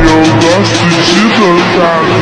Mario, gosto de dançar.